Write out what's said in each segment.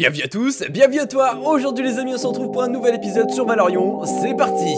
Bienvenue à tous, bienvenue à toi. Aujourd'hui les amis on se retrouve pour un nouvel épisode sur Valorion, c'est parti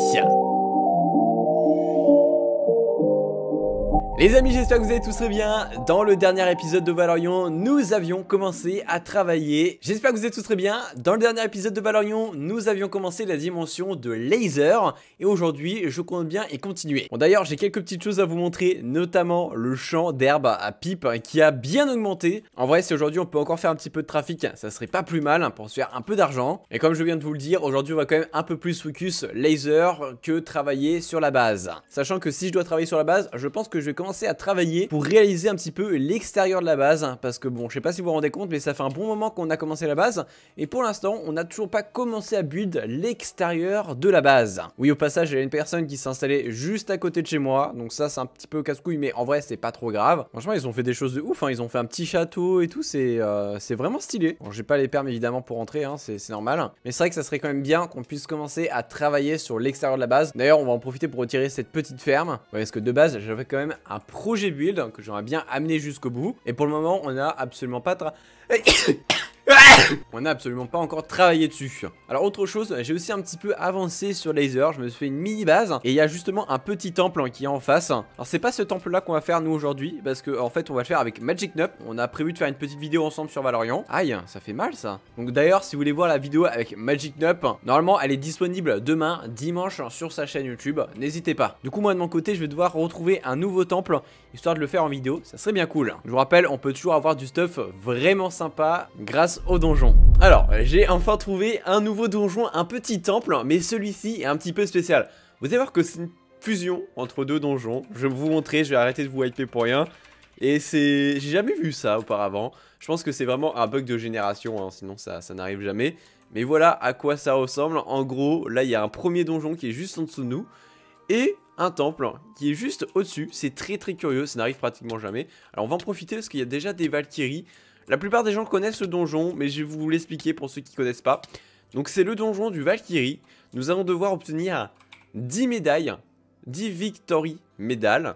Les amis, j'espère que vous allez tous très bien. Dans le dernier épisode de Valorion, nous avions commencé à travailler. J'espère que vous êtes tous très bien. Dans le dernier épisode de Valorion, nous avions commencé la dimension de laser. Et aujourd'hui, je compte bien et continuer. Bon, d'ailleurs, j'ai quelques petites choses à vous montrer, notamment le champ d'herbe à pipe qui a bien augmenté. En vrai, si aujourd'hui on peut encore faire un petit peu de trafic, ça serait pas plus mal pour se faire un peu d'argent. Et comme je viens de vous le dire, aujourd'hui, on va quand même un peu plus focus laser que travailler sur la base. Sachant que si je dois travailler sur la base, je pense que je vais commencer à travailler pour réaliser un petit peu l'extérieur de la base. Parce que bon, je sais pas si vous vous rendez compte, mais ça fait un bon moment qu'on a commencé la base. Et pour l'instant, on n'a toujours pas commencé à build l'extérieur de la base. Oui, au passage, il y a une personne qui s'est installée juste à côté de chez moi. Donc ça, c'est un petit peu casse-couille, mais en vrai, c'est pas trop grave. Franchement, ils ont fait des choses de ouf. Hein. Ils ont fait un petit château et tout. C'est euh, vraiment stylé. Bon, j'ai pas les permes évidemment pour rentrer, hein. c'est normal. Mais c'est vrai que ça serait quand même bien qu'on puisse commencer à travailler sur l'extérieur de la base. D'ailleurs, on va en profiter pour retirer cette petite ferme. Parce que de base, j'avais quand même un projet build que j'aurais bien amené jusqu'au bout. Et pour le moment, on n'a absolument pas... On n'a absolument pas encore travaillé dessus. Alors autre chose, j'ai aussi un petit peu avancé sur Laser, je me suis fait une mini base et il y a justement un petit temple qui est en face. Alors c'est pas ce temple là qu'on va faire nous aujourd'hui parce que en fait on va le faire avec Magic Nup. On a prévu de faire une petite vidéo ensemble sur Valorian. Aïe, ça fait mal ça. Donc d'ailleurs si vous voulez voir la vidéo avec Magic Nup, normalement elle est disponible demain dimanche sur sa chaîne YouTube. N'hésitez pas. Du coup moi de mon côté je vais devoir retrouver un nouveau temple histoire de le faire en vidéo. Ça serait bien cool. Je vous rappelle on peut toujours avoir du stuff vraiment sympa grâce au donjon. Alors, j'ai enfin trouvé un nouveau donjon, un petit temple, mais celui-ci est un petit peu spécial. Vous allez voir que c'est une fusion entre deux donjons. Je vais vous montrer, je vais arrêter de vous hyper pour rien. Et c'est... J'ai jamais vu ça auparavant. Je pense que c'est vraiment un bug de génération, hein, sinon ça, ça n'arrive jamais. Mais voilà à quoi ça ressemble. En gros, là, il y a un premier donjon qui est juste en dessous de nous. Et un temple qui est juste au-dessus. C'est très très curieux, ça n'arrive pratiquement jamais. Alors on va en profiter parce qu'il y a déjà des Valkyries. La plupart des gens connaissent le donjon, mais je vais vous l'expliquer pour ceux qui ne connaissent pas. Donc c'est le donjon du Valkyrie. Nous allons devoir obtenir 10 médailles, 10 victory médailles,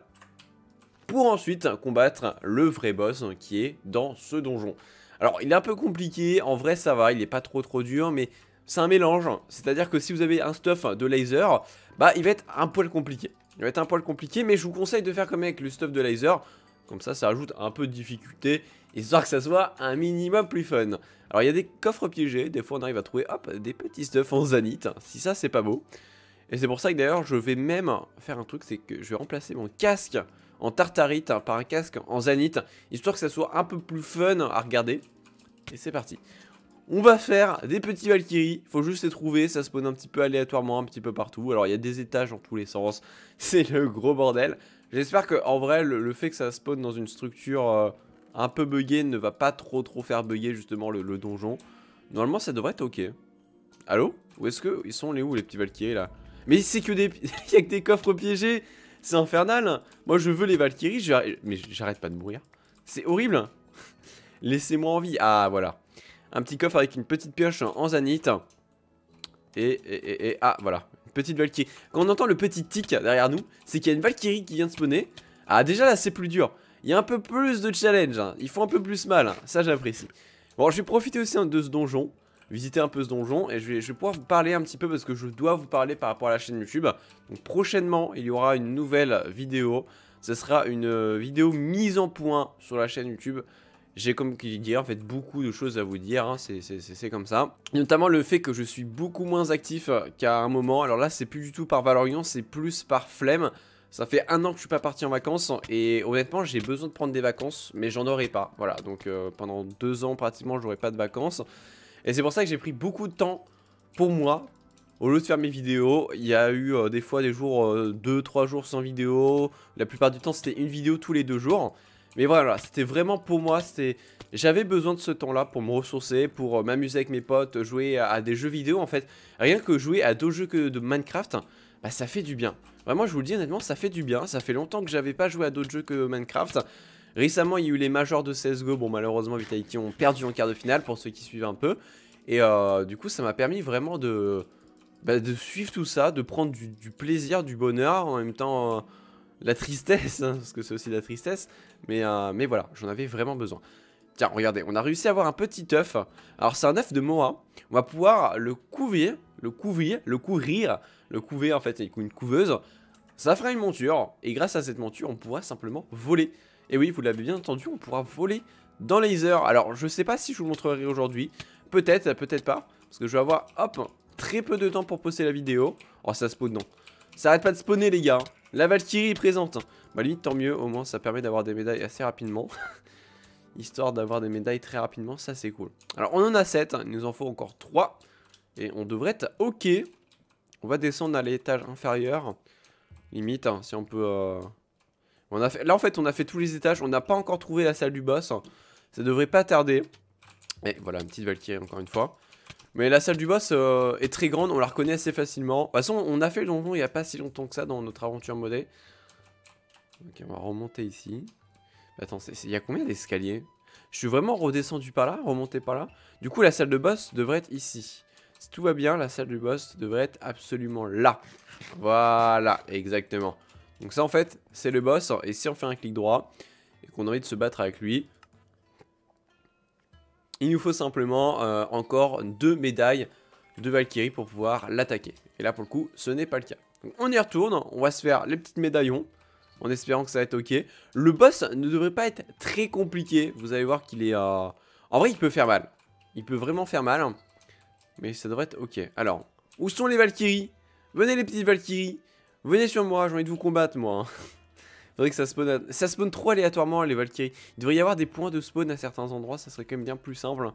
pour ensuite combattre le vrai boss qui est dans ce donjon. Alors il est un peu compliqué, en vrai ça va, il n'est pas trop trop dur, mais c'est un mélange. C'est-à-dire que si vous avez un stuff de laser, bah il va être un poil compliqué. Il va être un poil compliqué, mais je vous conseille de faire comme avec le stuff de laser. Comme ça, ça ajoute un peu de difficulté, histoire que ça soit un minimum plus fun. Alors, il y a des coffres piégés, des fois on arrive à trouver, hop, des petits stuff en zanite. Si ça, c'est pas beau. Et c'est pour ça que d'ailleurs, je vais même faire un truc, c'est que je vais remplacer mon casque en tartarite par un casque en zanite, histoire que ça soit un peu plus fun à regarder. Et c'est parti. On va faire des petits Valkyries, faut juste les trouver, ça spawn un petit peu aléatoirement, un petit peu partout. Alors il y a des étages dans tous les sens, c'est le gros bordel. J'espère que en vrai, le, fait que ça spawn dans une structure euh, un peu buggée ne va pas trop trop faire bugger justement le, donjon. Normalement, ça devrait être ok. Allô? Où est-ce que... Ils sont les où les petits Valkyries là? Mais c'est que des... Il y a que des coffres piégés C'est infernal Moi je veux les Valkyries, mais j'arrête pas de mourir. C'est horrible Laissez-moi en vie. Ah voilà. Un petit coffre avec une petite pioche en zanite. Et, et, et, ah voilà, petite Valkyrie. Quand on entend le petit tic derrière nous, c'est qu'il y a une Valkyrie qui vient de spawner. Ah déjà là c'est plus dur. Il y a un peu plus de challenge, hein. ils font un peu plus mal, hein. ça j'apprécie. Bon je vais profiter aussi hein, de ce donjon, visiter un peu ce donjon et je vais, je vais pouvoir vous parler un petit peu parce que je dois vous parler par rapport à la chaîne YouTube. Donc prochainement il y aura une nouvelle vidéo, ce sera une euh, vidéo mise en point sur la chaîne YouTube j'ai comme dit en fait beaucoup de choses à vous dire, hein, c'est comme ça. Notamment le fait que je suis beaucoup moins actif qu'à un moment. Alors là c'est plus du tout par Valorian, c'est plus par flemme. Ça fait un an que je suis pas parti en vacances et honnêtement j'ai besoin de prendre des vacances mais j'en aurai pas. Voilà donc euh, pendant deux ans pratiquement j'aurai pas de vacances. Et c'est pour ça que j'ai pris beaucoup de temps pour moi. Au lieu de faire mes vidéos, il y a eu euh, des fois des jours, 2-3 euh, jours sans vidéo. La plupart du temps c'était une vidéo tous les deux jours. Mais voilà, c'était vraiment pour moi, c'était... J'avais besoin de ce temps-là pour me ressourcer, pour euh, m'amuser avec mes potes, jouer à, des jeux vidéo en fait. Rien que jouer à d'autres jeux que de Minecraft, bah ça fait du bien. Vraiment, je vous le dis honnêtement, ça fait du bien. Ça fait longtemps que j'avais pas joué à d'autres jeux que Minecraft. Récemment, il y a eu les majors de CSGO. Bon, malheureusement, Vitality ont perdu en quart de finale pour ceux qui suivent un peu. Et euh, du coup, ça m'a permis vraiment de, bah, de suivre tout ça, de prendre du, plaisir, du bonheur, en même temps... Euh, la tristesse, hein, parce que c'est aussi la tristesse, mais, euh, mais voilà, j'en avais vraiment besoin. Tiens, regardez, on a réussi à avoir un petit œuf. Alors, c'est un œuf de Moa. On va pouvoir le couvrir, le couvrir, le couvrir, le couver en fait avec une couveuse. Ça fera une monture. Et grâce à cette monture, on pourra simplement voler. Et oui, vous l'avez bien entendu, on pourra voler dans laser. Alors, je sais pas si je vous montrerai aujourd'hui. Peut-être, peut-être pas. Parce que je vais avoir, hop, très peu de temps pour poster la vidéo. Oh, ça spawn, non. Ça arrête pas de spawner, les gars. La Valkyrie est présente. Bah, limite, tant mieux. Au moins, ça permet d'avoir des médailles assez rapidement. Histoire d'avoir des médailles très rapidement, ça c'est cool. Alors, on en a 7. Il nous en faut encore 3. Et on devrait être OK. On va descendre à l'étage inférieur. Limite, hein, si on peut... Euh. Là, en fait, on a fait tous les étages. On n'a pas encore trouvé la salle du boss. Ça devrait pas tarder. Et voilà, une petite Valkyrie, encore une fois. Mais la salle du boss euh, est très grande, on la reconnaît assez facilement. De toute façon, on a fait le donjon il n'y a pas si longtemps que ça dans notre aventure modée. Ok, on va remonter ici. Attends, il y a combien d'escaliers? Je suis vraiment redescendu par là, remonté par là. Du coup, la salle de boss devrait être ici. Si tout va bien, la salle du boss devrait être absolument là. Voilà, exactement. Donc ça, en fait, c'est le boss. Et si on fait un clic droit et qu'on a envie de se battre avec lui, il nous faut simplement euh, encore deux médailles de Valkyrie pour pouvoir l'attaquer. Et là, pour le coup, ce n'est pas le cas. on y retourne, on va se faire les petits médaillons, en espérant que ça va être ok. Le boss ne devrait pas être très compliqué, vous allez voir qu'il est... Euh, en vrai, il peut faire mal. Il peut vraiment faire mal, mais ça devrait être ok. Alors, où sont les Valkyries? Venez les petites Valkyries Venez sur moi, j'ai envie de vous combattre, moi. Hein. Faudrait que ça spawn, ça spawn trop aléatoirement les Valkyries. Il devrait y avoir des points de spawn à certains endroits, ça serait quand même bien plus simple.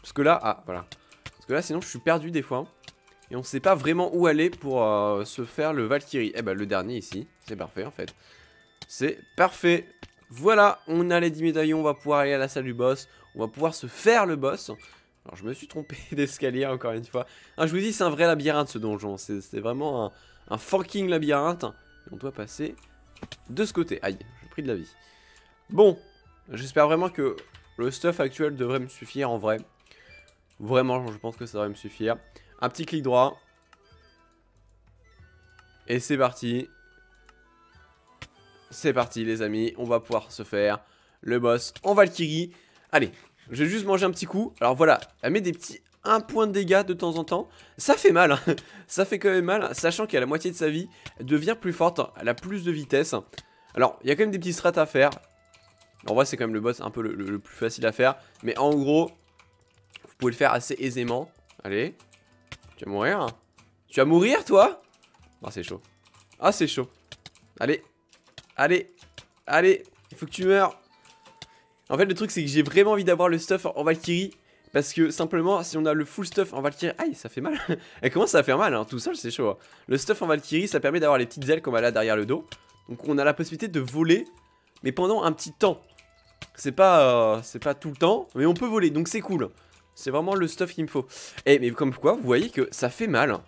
Parce que là, ah voilà. Parce que là sinon je suis perdu des fois. Et on sait pas vraiment où aller pour euh, se faire le Valkyrie. Eh ben le dernier ici, c'est parfait en fait. C'est parfait. Voilà, on a les 10 médaillons, on va pouvoir aller à la salle du boss. On va pouvoir se faire le boss. Alors je me suis trompé d'escalier encore une fois. Ah, je vous dis, c'est un vrai labyrinthe ce donjon. C'est vraiment un, un fucking labyrinthe. On doit passer de ce côté. Aïe, j'ai pris de la vie. Bon, j'espère vraiment que le stuff actuel devrait me suffire en vrai. Vraiment, je pense que ça devrait me suffire. Un petit clic droit. Et c'est parti. C'est parti les amis, on va pouvoir se faire le boss en Valkyrie. Allez, je vais juste manger un petit coup. Alors voilà, elle met des petits 1 point de dégâts de temps en temps. Ça fait mal, hein. ça fait quand même mal, sachant qu'à la moitié de sa vie, elle devient plus forte, elle a plus de vitesse. Alors, il y a quand même des petits strats à faire. En vrai, c'est quand même le boss un peu le, plus facile à faire. Mais en gros, vous pouvez le faire assez aisément. Allez, tu vas mourir. Tu vas mourir, toi? Ah, c'est chaud. Ah, c'est chaud. Allez, allez, allez, il faut que tu meurs. En fait, le truc, c'est que j'ai vraiment envie d'avoir le stuff en Valkyrie parce que simplement, si on a le full stuff en Valkyrie... Aïe, ça fait mal Elle commence à faire mal, hein, tout seul, c'est chaud. Hein. Le stuff en Valkyrie, ça permet d'avoir les petites ailes elle a derrière le dos. Donc on a la possibilité de voler, mais pendant un petit temps. C'est pas, euh, c'est pas tout le temps, mais on peut voler, donc c'est cool. C'est vraiment le stuff qu'il me faut. Et mais comme quoi, vous voyez que ça fait mal. Hein.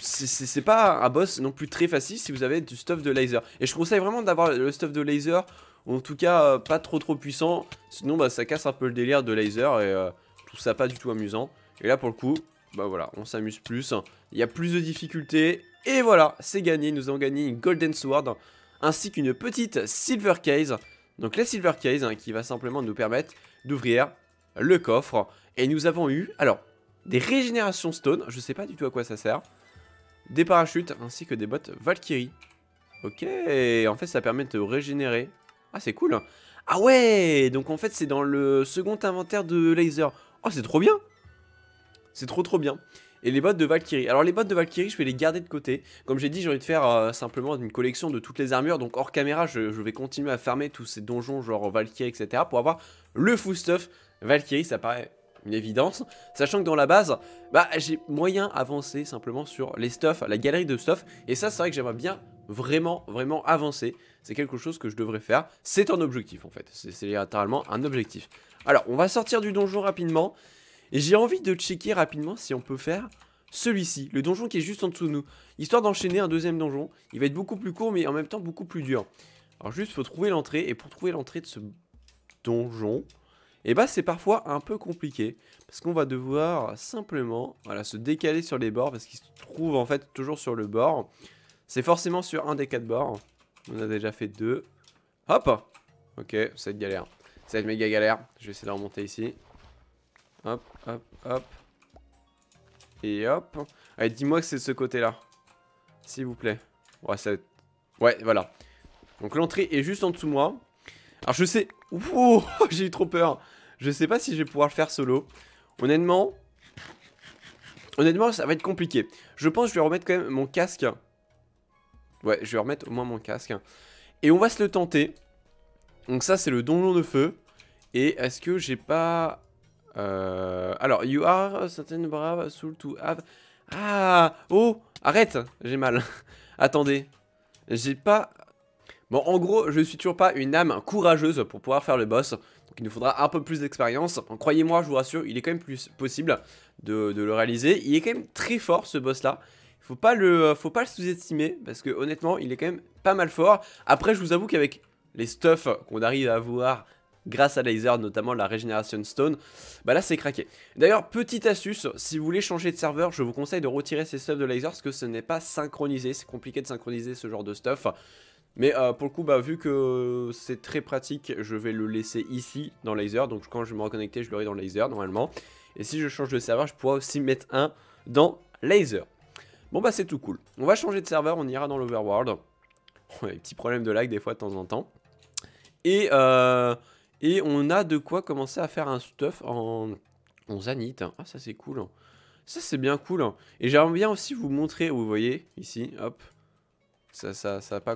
C'est pas un boss non plus très facile si vous avez du stuff de laser. Et je conseille vraiment d'avoir le stuff de laser, ou en tout cas euh, pas trop trop puissant. Sinon bah, ça casse un peu le délire de laser et... Euh, trouve ça pas du tout amusant. Et là, pour le coup, bah voilà, on s'amuse plus. Il y a plus de difficultés. Et voilà, c'est gagné. Nous avons gagné une Golden Sword ainsi qu'une petite Silver Case. Donc la Silver Case hein, qui va simplement nous permettre d'ouvrir le coffre. Et nous avons eu, alors, des régénérations stone. Je sais pas du tout à quoi ça sert. Des parachutes ainsi que des bottes Valkyrie. Ok, en fait ça permet de régénérer. Ah c'est cool. Ah ouais, donc en fait c'est dans le second inventaire de laser. Oh, c'est trop bien C'est trop trop bien. Et les bottes de Valkyrie. Alors les bottes de Valkyrie, je vais les garder de côté. Comme j'ai dit, j'ai envie de faire euh, simplement une collection de toutes les armures. Donc hors caméra, je, vais continuer à farmer tous ces donjons genre Valkyrie, etc. Pour avoir le full stuff Valkyrie. Ça paraît une évidence. Sachant que dans la base, bah j'ai moyen avancé simplement sur les stuff, la galerie de stuff. Et ça, c'est vrai que j'aimerais bien vraiment, vraiment avancer. C'est quelque chose que je devrais faire. C'est un objectif en fait. C'est littéralement un objectif. Alors, on va sortir du donjon rapidement. Et j'ai envie de checker rapidement si on peut faire celui-ci, le donjon qui est juste en dessous de nous. Histoire d'enchaîner un deuxième donjon. Il va être beaucoup plus court, mais en même temps beaucoup plus dur. Alors juste, faut trouver l'entrée. Et pour trouver l'entrée de ce donjon, et bah ben, c'est parfois un peu compliqué. Parce qu'on va devoir simplement voilà, se décaler sur les bords. Parce qu'il se trouve en fait toujours sur le bord. C'est forcément sur un des quatre bords. On a déjà fait deux. Hop Ok, cette galère. Ça va être méga galère. Je vais essayer de remonter ici. Hop, hop, hop. Et hop. Allez, dis-moi que c'est de ce côté-là. S'il vous plaît. Ouais, ça... ouais, voilà. Donc l'entrée est juste en dessous de moi. Alors je sais... Ouh, j'ai eu trop peur. Je sais pas si je vais pouvoir le faire solo. Honnêtement... Honnêtement, ça va être compliqué. Je pense que je vais remettre quand même mon casque. Ouais, je vais remettre au moins mon casque. Et on va se le tenter. Donc ça, c'est le donjon de feu. Et est-ce que j'ai pas... Euh... Alors, you are certain brave soul to have... Ah Oh Arrête J'ai mal. Attendez. J'ai pas... Bon, en gros, je suis toujours pas une âme courageuse pour pouvoir faire le boss. Donc il nous faudra un peu plus d'expérience. Croyez-moi, je vous rassure, il est quand même plus possible de, de, le réaliser. Il est quand même très fort, ce boss-là. Faut pas le, faut pas sous-estimer, parce que honnêtement, il est quand même pas mal fort. Après, je vous avoue qu'avec les stuffs qu'on arrive à avoir grâce à Laser, notamment la Régénération Stone, bah là c'est craqué. D'ailleurs, petite astuce, si vous voulez changer de serveur, je vous conseille de retirer ces stuffs de Laser parce que ce n'est pas synchronisé, c'est compliqué de synchroniser ce genre de stuff. Mais euh, pour le coup, bah, vu que c'est très pratique, je vais le laisser ici dans Laser. Donc quand je vais me reconnecter, je l'aurai dans Laser normalement. Et si je change de serveur, je pourrai aussi mettre un dans Laser. Bon bah c'est tout cool. On va changer de serveur, on ira dans l'Overworld. On a des petits problèmes de lag des fois de temps en temps. Et, euh, et on a de quoi commencer à faire un stuff en, en Zanit. Ah, ça c'est cool. Ça c'est bien cool. Et j'aimerais bien aussi vous montrer, vous voyez, ici, hop. Ça ça, ça, pas,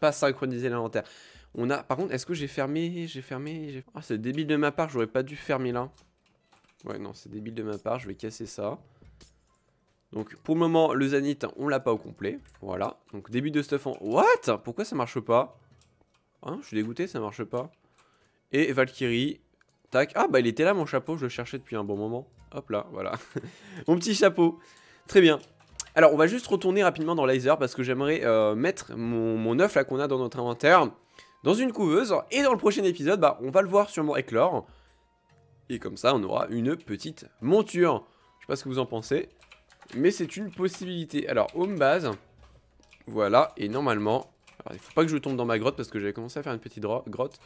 pas synchronisé l'inventaire. On a, par contre, est-ce que j'ai fermé J'ai fermé. Ah, c'est débile de ma part, j'aurais pas dû fermer là. Ouais, non, c'est débile de ma part, je vais casser ça. Donc, pour le moment, le Zanit, on l'a pas au complet. Voilà. Donc, début de stuff en... What? Pourquoi ça marche pas? Hein, je suis dégoûté, ça marche pas. Et Valkyrie. Tac. Ah, bah il était là mon chapeau, je le cherchais depuis un bon moment. Hop là, voilà. mon petit chapeau. Très bien. Alors, on va juste retourner rapidement dans Laser parce que j'aimerais euh, mettre mon, mon œuf là qu'on a dans notre inventaire dans une couveuse. Et dans le prochain épisode, bah, on va le voir sûrement éclore. Et comme ça, on aura une petite monture. Je sais pas ce que vous en pensez. Mais c'est une possibilité. Alors, home base. Voilà. Et normalement, il faut pas que je tombe dans ma grotte parce que j'avais commencé à faire une petite grotte.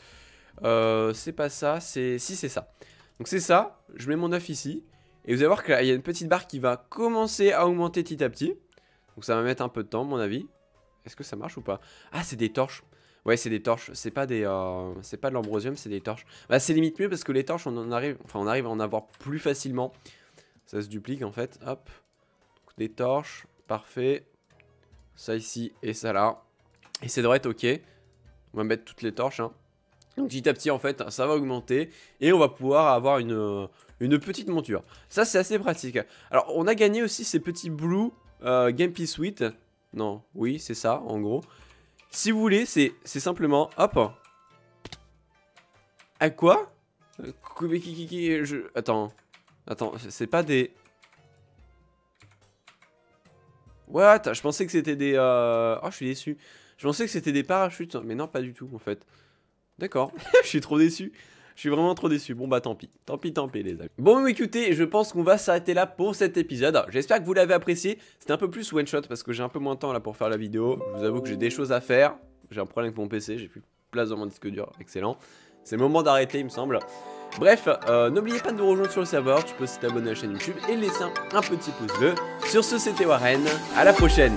Euh, c'est pas ça, c'est... Si, c'est ça. Donc c'est ça, je mets mon œuf ici. Et vous allez voir qu'il y a une petite barre qui va commencer à augmenter petit à petit. Donc ça va mettre un peu de temps, à mon avis. Est-ce que ça marche ou pas? Ah, c'est des torches. Ouais, c'est des torches. C'est pas des, euh, c'est pas de l'ambrosium, c'est des torches. Bah, c'est limite mieux parce que les torches, on en arrive, enfin, on arrive à en avoir plus facilement. Ça se duplique en fait. Hop. Des torches, parfait. Ça ici et ça là. Et ça devrait être ok. On va mettre toutes les torches. Hein. Donc petit à petit en fait ça va augmenter. Et on va pouvoir avoir une, une petite monture. Ça c'est assez pratique. Alors on a gagné aussi ces petits blue euh, Game Piece Suite. Non, oui c'est ça en gros. Si vous voulez c'est simplement... Hop. À quoi? Je... Attends. Attends, c'est pas des... What Je pensais que c'était des... Euh... Oh, je suis déçu. Je pensais que c'était des parachutes, mais non, pas du tout en fait. D'accord, je suis trop déçu. Je suis vraiment trop déçu. Bon bah tant pis, tant pis, tant pis les amis. Bon écoutez, je pense qu'on va s'arrêter là pour cet épisode. J'espère que vous l'avez apprécié. C'était un peu plus one shot parce que j'ai un peu moins de temps là pour faire la vidéo. Je vous avoue que j'ai des choses à faire. J'ai un problème avec mon PC, j'ai plus de place dans mon disque dur. Excellent. C'est le moment d'arrêter il me semble. Bref, euh, n'oubliez pas de nous rejoindre sur le serveur, tu peux aussi t'abonner à la chaîne YouTube et laisser un, un petit pouce bleu. Sur ce, c'était Warren, à la prochaine